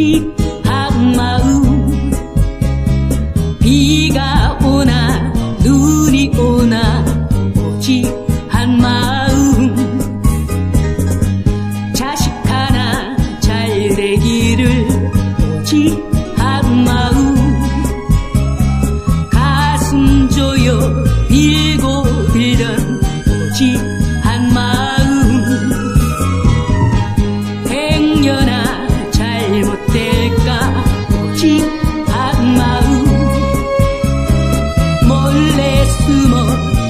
의식한 마음. 비가 오나 눈이 오나 오직 한 마음. 자식 하나 잘 되기를 오직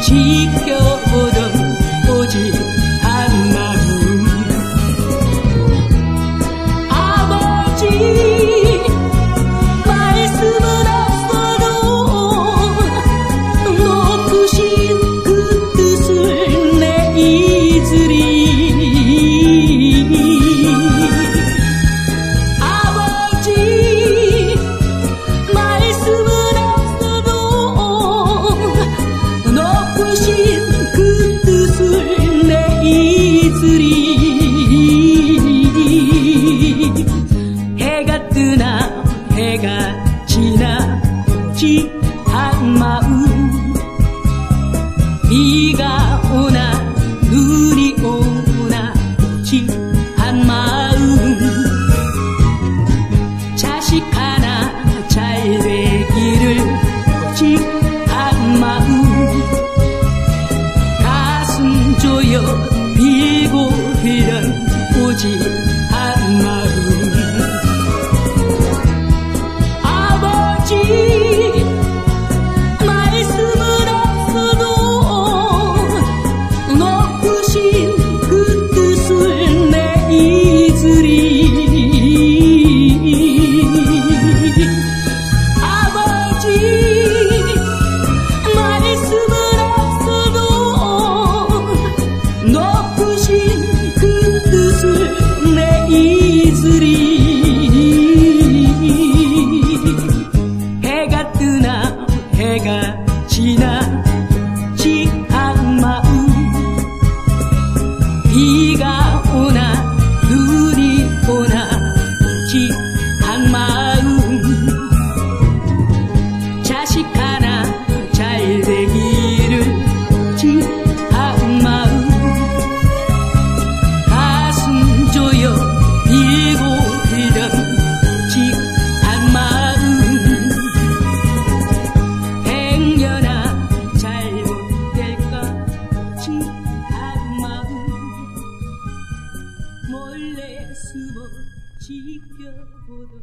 Chico がちな時半まういがおなぬりを違う」不我的